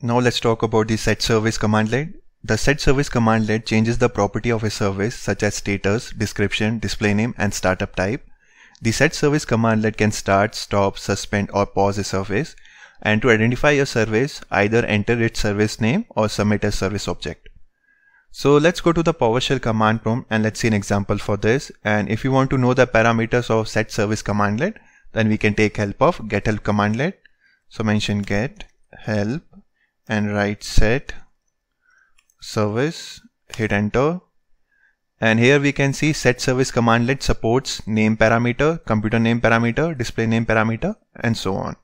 Now let's talk about the set service commandlet. The set service commandlet changes the property of a service such as status, description, display name and startup type. The set service commandlet can start, stop, suspend or pause a service and to identify a service either enter its service name or submit a service object. So let's go to the PowerShell command prompt and let's see an example for this and if you want to know the parameters of set service commandlet then we can take help of get help commandlet. So mention get help and write set service hit enter. And here we can see set service commandlet supports name parameter computer name parameter display name parameter and so on.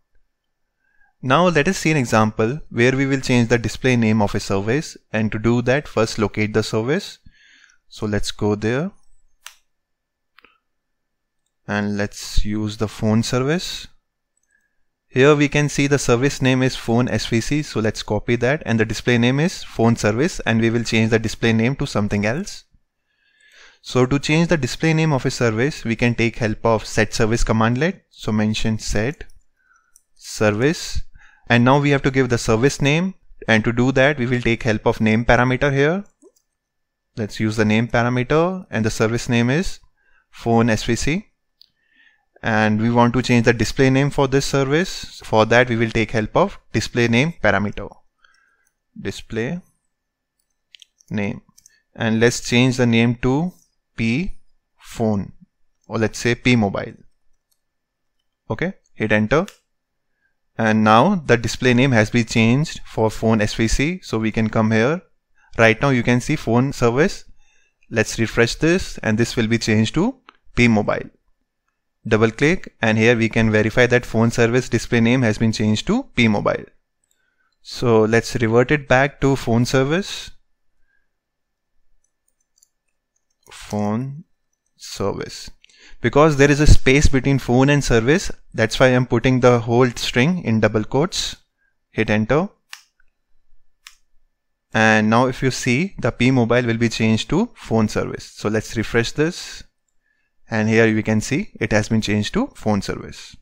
Now let us see an example where we will change the display name of a service and to do that first locate the service. So let's go there. And let's use the phone service here we can see the service name is phone SVC. So let's copy that and the display name is phone service and we will change the display name to something else. So to change the display name of a service, we can take help of set service commandlet. So mention set service and now we have to give the service name and to do that we will take help of name parameter here. Let's use the name parameter and the service name is phone SVC and we want to change the display name for this service. For that we will take help of display name parameter. Display name. And let's change the name to p phone. Or let's say p mobile. Okay? Hit enter. And now the display name has been changed for phone svc so we can come here. Right now you can see phone service. Let's refresh this. And this will be changed to p mobile double click and here we can verify that phone service display name has been changed to P Mobile. so let's revert it back to phone service. Phone service. Because there is a space between phone and service that's why I'm putting the whole string in double quotes. Hit enter. And now if you see the p mobile will be changed to phone service. So let's refresh this and here we can see it has been changed to phone service